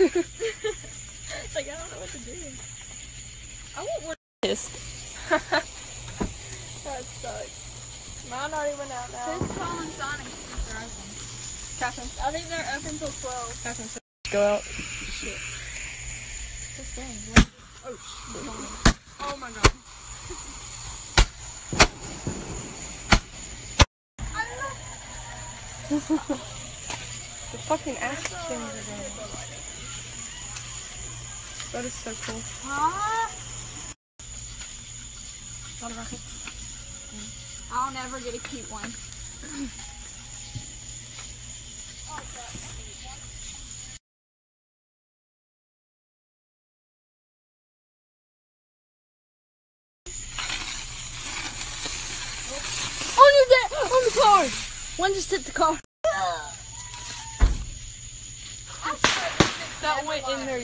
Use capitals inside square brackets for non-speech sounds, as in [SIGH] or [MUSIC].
like I don't know what to do. I want one pissed. [LAUGHS] that sucks. Mine already went out now. Who's calling Sonic since they're open? Catherine, I think they're open till twelve. Catherine go out. Shit. Dang. What? Oh shit. Oh my oh, god. [LAUGHS] The fucking ash things are going. That is so cool. Huh? A lot of rockets. Mm. I'll never get a cute one. Oh, On your deck! On the car! One just hit the car. That went in there.